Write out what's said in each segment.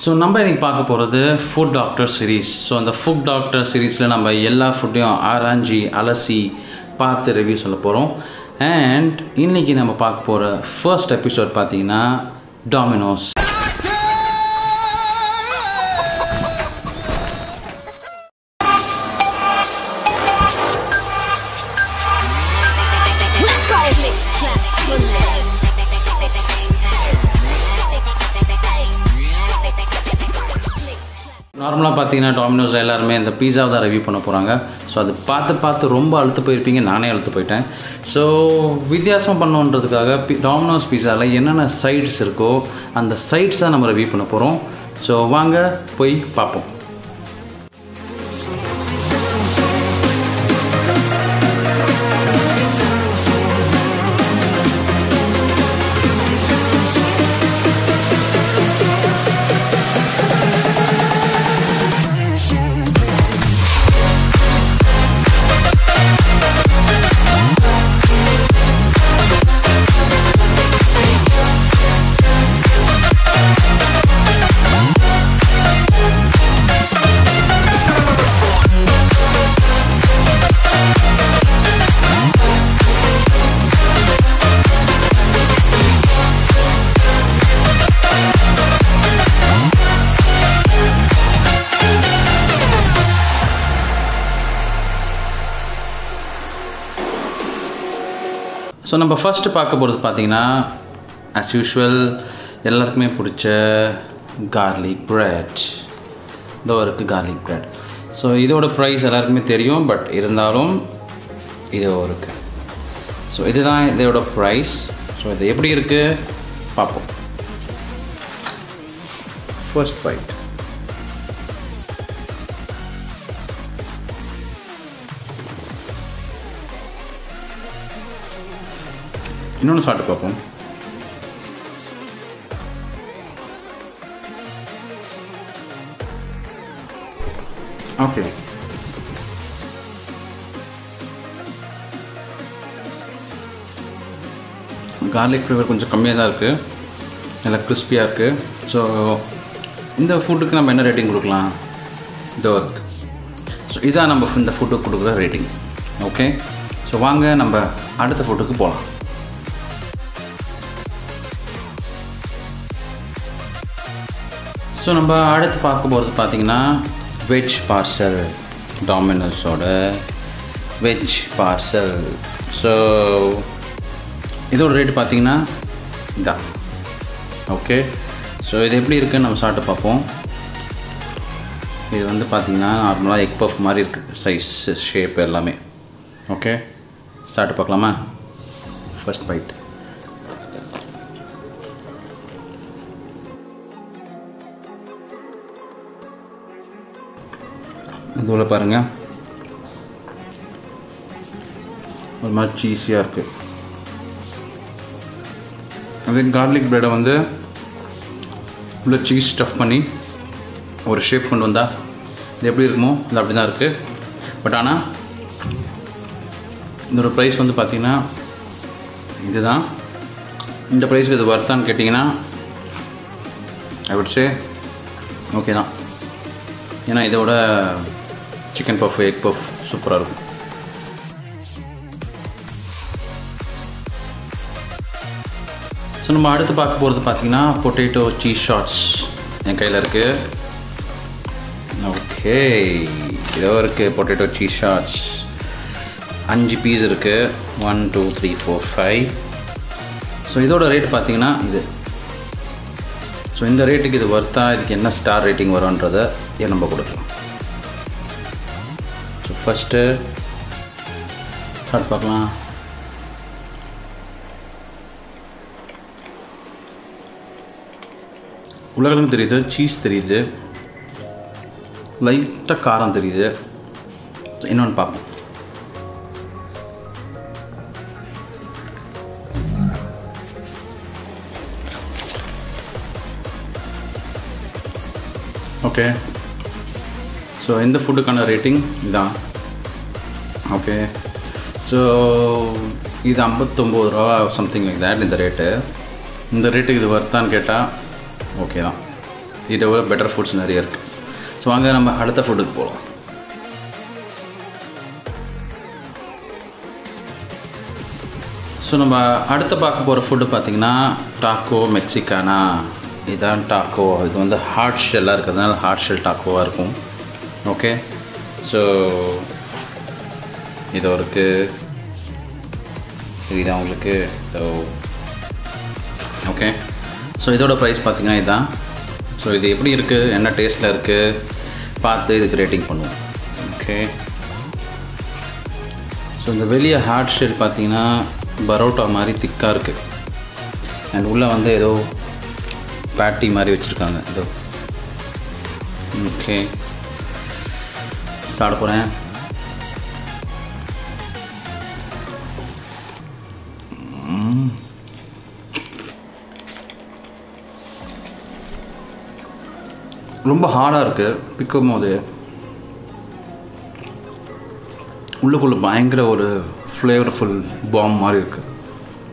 So நம்ம இன்றைக்கி பார்க்க போகிறது ஃபுட் டாக்டர் சீரீஸ் ஸோ அந்த ஃபுட் டாக்டர் சீரீஸில் நம்ம எல்லா ஃபுட்டையும் ஆராய்ஞ்சி அலசி பார்த்து ரிவ்யூ சொல்ல போகிறோம் அண்ட் இன்றைக்கி நம்ம பார்க்க போகிற ஃபர்ஸ்ட் எபிசோட் பார்த்தீங்கன்னா டாமினோஸ் நார்மலாக பார்த்தீங்கன்னா டாமினோஸ் எல்லாருமே இந்த பீஸாவை தான் ரிவ்யூ பண்ண போகிறாங்க ஸோ அது பார்த்து பார்த்து ரொம்ப அழுத்து போயிருப்பீங்க. நானே அழுத்து போயிட்டேன். ஸோ வித்தியாசம் பண்ணணுன்றதுக்காக பி டாமினோஸ் பீஸாவில் என்னென்ன சைட்ஸ் இருக்கோ அந்த சைட்ஸ் தான் நம்ம ரிவ்யூ பண்ண போகிறோம் ஸோ வாங்க போய் பார்ப்போம். ஸோ நம்ம ஃபஸ்ட்டு பார்க்க போகிறது பார்த்தீங்கன்னா ஆஸ் யூஷுவல் எல்லாருக்குமே பிடிச்ச கார்லிக் பிரெட் இதோ இருக்குது கார்லிக் ப்ரெட் ஸோ இதோட ப்ரைஸ் எல்லாருக்குமே தெரியும் பட் இருந்தாலும் இதோ இருக்குது ஸோ இதுதான் இதோட ப்ரைஸ் ஸோ இது எப்படி இருக்குது பார்ப்போம். ஃபர்ஸ்ட் பைட் இன்னொன்று சாப்பிட்டு பார்ப்போம். ஓகே கார்லிக் ஃப்ளேவர் கொஞ்சம் கம்மியாக தான் இருக்குது நல்லா கிறிஸ்பியாக இருக்குது ஸோ இந்த ஃபுட்டுக்கு நம்ம என்ன ரேட்டிங் கொடுக்கலாம்? இதோ ஒர்க் ஸோ இதான் நம்ம இந்த ஃபுட்டுக்கு கொடுக்குற ரேட்டிங் ஓகே ஸோ வாங்க நம்ம அடுத்த ஃபுட்டுக்கு போகலாம் ஸோ நம்ம அடுத்து பார்க்க போகிறது பார்த்தீங்கன்னா வெஜ் பார்சல் டாமினோஸோட வெஜ் பார்சல் ஸோ இதோட ரேட்டு பார்த்தீங்கன்னா இதான் ஓகே ஸோ இது எப்படி இருக்குன்னு நம்ம சாப்பிட்டு பார்ப்போம். இது வந்து பார்த்திங்கன்னா நார்மலாக எக் பஃப் மாதிரி இருக்குது சைஸ் ஷேப் எல்லாமே. ஓகே சாப்பிட்டு பார்க்கலாமா? ஃபஸ்ட் பைட் இதுவில் பாருங்கள் ஒரு மாதிரி சீஸியாக இருக்குது அதே கார்லிக் ப்ரெட்டை வந்து உள்ள சீஸ் ஸ்டஃப் பண்ணி ஒரு ஷேப் கொண்டு வந்தால் இது எப்படி இருக்குமோ இது அப்படி தான் இருக்குது பட் ஆனால் இதோட ப்ரைஸ் வந்து பார்த்திங்கன்னா இதுதான். இந்த ப்ரைஸ்க்கு இது வர்த்தான்னு கேட்டிங்கன்னா ஐ விட் ஓகே தான். ஏன்னா இதோட சிக்கன் பஃப் எக் பஃப் சூப்பராக இருக்கும் ஸோ நம்ம அடுத்து பார்க்க போகிறது பார்த்தீங்கன்னா பொட்டேட்டோ சீஸ் ஷார்ட்ஸ் என் கையில் இருக்குது ஓகே இதோ இருக்குது பொட்டேட்டோ சீஸ் ஷார்ட்ஸ் அஞ்சு பீஸ் இருக்குது one two three four five so இதோட ரேட் பார்த்தீங்கன்னா இது. ஸோ இந்த ரேட்டுக்கு இது வர்த்தா இதுக்கு என்ன ஸ்டார் ரேட்டிங் வரும்ன்றதை ஏன் நம்ம கொடுக்கலாம்? ஃபஸ்ட்டு ஸ்டார்ட் பார்க்கலாம். உலகம் தெரியுது சீஸ் தெரியுது. லைட்டாக காரம் தெரியுது. இன்னொன்று பார்ப்போம். ஓகே ஸோ இந்த ஃபுட்டுக்கான ரேட்டிங் இதான். ஓகே ஸோ இது ஐம்பத்தொம்போது ரூபா சம்திங் லைக் தேட் இந்த ரேட்டு இந்த ரேட்டுக்கு இது வர்த்தான்னு கேட்டால் ஓகே தான். இதை விட பெட்டர் ஃபுட்ஸ் நிறைய இருக்குது ஸோ வாங்க நம்ம அடுத்த ஃபுட்டுக்கு போகலாம் ஸோ நம்ம அடுத்து பார்க்க போகிற ஃபுட்டு பார்த்திங்கன்னா டாக்கோ மெக்சிகானா இதுதான் டாக்கோ இது வந்து ஹார்ட் ஷெல்லாக இருக்கிறதுனால ஹார்ட் ஷெல் டாக்கோவாக இருக்கும். ஓகே ஸோ இது இருக்குது இதுதான் உங்களுக்கு. ஓகே ஸோ இதோட ப்ரைஸ் பார்த்தீங்கன்னா இதுதான் ஸோ இது எப்படி இருக்குது என்ன டேஸ்ட்டில் இருக்குது பார்த்து இதுக்கு ரேட்டிங் பண்ணுவோம். ஓகே ஸோ இந்த வெளியே ஹார்ட் ஷேட் பார்த்தீங்கன்னா பரோட்டா மாதிரி திக்காக இருக்குது அண்ட் உள்ளே வந்து ஏதோ பேட்டி மாதிரி வச்சுருக்காங்க. ஏதோ ஓகே சாப்பிட போகிறேன் ரொம்ப ஹார்டாக இருக்குது பிக்கும் போது உள்ளுக்குள்ளே பயங்கர ஒரு ஃப்ளேவர்ஃபுல் பாம் மாதிரி இருக்குது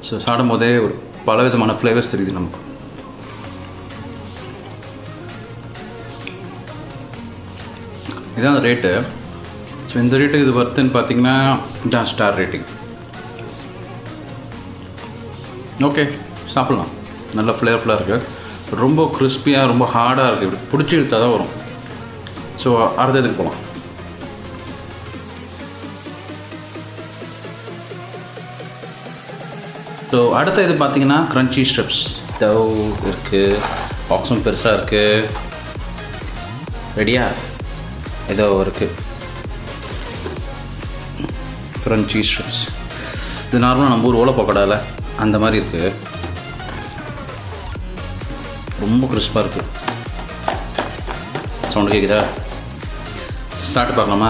ஸோ சாப்பிடும் போதே ஒரு பல விதமான ஃப்ளேவர்ஸ் தெரியுது நமக்கு. இதான் அந்த ரேட்டு ஸோ இந்த ரேட்டுக்கு இது வருதுன்னு பார்த்தீங்கன்னா இதான் ஸ்டார் ரேட்டிங் ஓகே சாப்பிட்லாம். நல்ல ஃப்ளேவர்ஃபுல்லாக இருக்குது ரொம்ப கிறிஸ்பியாக ரொம்ப ஹார்டாக இருக்குது இப்படி பிடிச்சி இழுத்தா தான் வரும். ஸோ அடுத்த இதுக்கு போகலாம் ஸோ அடுத்த இது பார்த்தீங்கன்னா க்ரன்ச்சி ஸ்ட்ரிப்ஸ் டவ் இருக்குது பாக்ஸும் பெருசாக இருக்குது ரெடியா ஏதோ இருக்குது க்ரன்ச்சி ஸ்ட்ரிப்ஸ் இது நார்மலாக நம்ம ஊர் ஓலை பக்கோடாவில் அந்த மாதிரி இருக்குது ரொம்ப கிறிஸ்பாக இருக்குது சவுண்டு கேட்குதா சாப்பிட்டு பார்க்கலாமா?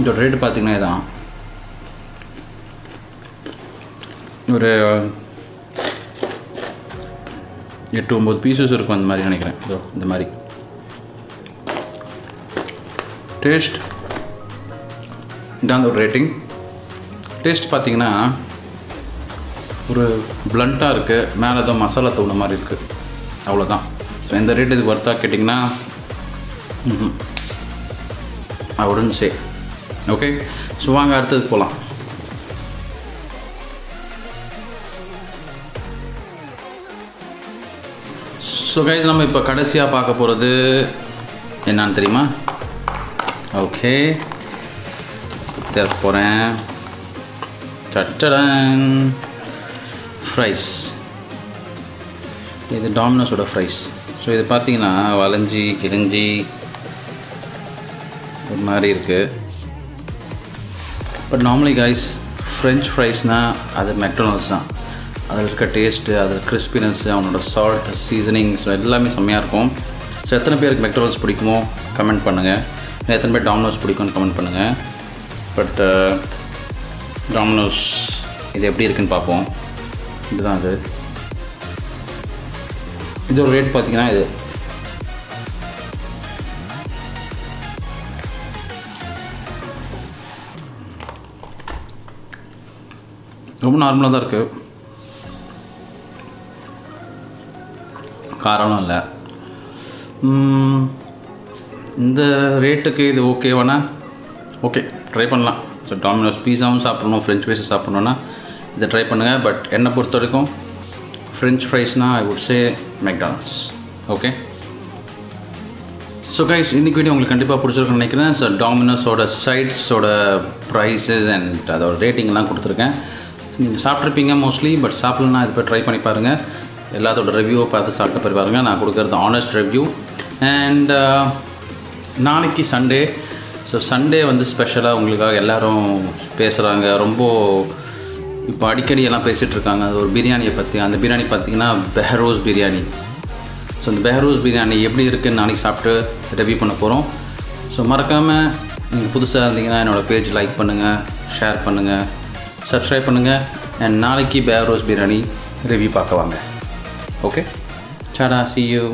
இதோட ரேட்டு பார்த்தீங்கன்னா இதான். ஒரு எட்டு ஒம்பது பீசஸ் இருக்கும் அந்த மாதிரி நினைக்கிறேன். இதோ இந்த மாதிரி. டேஸ்ட் இதான் ஒரு ரேட்டிங் டேஸ்ட் பார்த்தீங்கன்னா ஒரு பிளண்ட்டாக இருக்குது மேலே ஏதோ மசாலா தூண மாதிரி இருக்குது அவ்வளோதான் ஸோ எந்த ரேட் இதுக்கு ஒர்த்தா கேட்டிங்கன்னா ஐ சே ஓகே ஸோ வாங்க அடுத்தது போகலாம் ஸோ கைஸ் நம்ம இப்போ கடைசியாக பார்க்க போகிறது என்னன்னு தெரியுமா? ஓகே திறக்க போகிறேன் சட்டடன் ஃப்ரைஸ் இது டாமினோஸோட ஃப்ரைஸ் ஸோ இது பார்த்தீங்கன்னா வளைஞ்சி கிழிஞ்சி ஒரு மாதிரி இருக்குது பட் நார்மலி கைஸ் ஃப்ரெஞ்ச் ஃப்ரைஸ்னால் அது மெக்டோனல்ஸ் தான். அதில் இருக்க டேஸ்ட்டு அதில் கிறிஸ்பினஸ்ஸு அவனோட சால்ட் சீசனிங்ஸ் எல்லாமே செம்மையாக இருக்கும். ஸோ எத்தனை பேருக்கு மெக்டோனல்ஸ் பிடிக்குமோ கமெண்ட் பண்ணுங்கள் எத்தனை பேர் டாமினோஸ் பிடிக்கும்னு கமெண்ட் பண்ணுங்கள் பட் டாமினோஸ் இது எப்படி இருக்குன்னு பார்ப்போம். இதுதான் அது இதோட ரேட் பார்த்தீங்கன்னா இது. ரொம்ப நார்மலாக தான் இருக்குது காரம்லாம் இல்லை. இந்த ரேட்டுக்கு இது ஓகேவானா ஓகே ட்ரை பண்ணலாம். ஸோ டாமினோஸ் பீஸாவும் சாப்பிடணும் ஃப்ரெஞ்ச் ஃப்ரைஸும் சாப்பிட்ணுன்னா இதை ட்ரை பண்ணுங்கள் பட் என்னை பொறுத்த வரைக்கும் French ஃப்ரைஸ்னால் I would say McDonald's okay so guys இன்றைக்கி வீடியோ உங்களுக்கு கண்டிப்பாக பிடிச்சிருக்குன்னு நினைக்கிறேன். ஸோ டாமினோஸோட சைட்ஸோட ப்ரைஸஸ் அண்ட் அதோட ரேட்டிங்லாம் கொடுத்துருக்கேன். நீங்கள் சாப்பிட்ருப்பீங்க மோஸ்ட்லி பட் சாப்பிட்லன்னா இது போய் ட்ரை பண்ணி பாருங்கள் எல்லாத்தோட ரிவ்யூவை பார்த்து சாப்பிட்டு போய் பாருங்கள் நான் கொடுக்குறது ஆனஸ்ட் ரிவ்யூ அண்ட் நாளைக்கு சண்டே ஸோ சண்டே வந்து ஸ்பெஷலாக உங்களுக்காக எல்லோரும் பேசுகிறாங்க ரொம்ப இப்போ அடிக்கடி எல்லாம் பேசிகிட்டு இருக்காங்க. அது ஒரு பிரியாணியை பற்றி அந்த பிரியாணி பார்த்தீங்கன்னா பெஹரோஸ் பிரியாணி. ஸோ இந்த பெஹரோஸ் பிரியாணி எப்படி இருக்குன்னு நாளைக்கு சாப்பிட்டு ரிவ்யூ பண்ண போகிறோம் ஸோ மறக்காமல் நீங்கள் புதுசாக இருந்தீங்கன்னா என்னோடய பேஜ் லைக் பண்ணுங்கள் ஷேர் பண்ணுங்கள் சப்ஸ்கிரைப் பண்ணுங்கள் அண்ட் நாளைக்கு பெஹரோஸ் பிரியாணி ரிவ்யூ பார்க்க வாங்க. Okay சாடா C you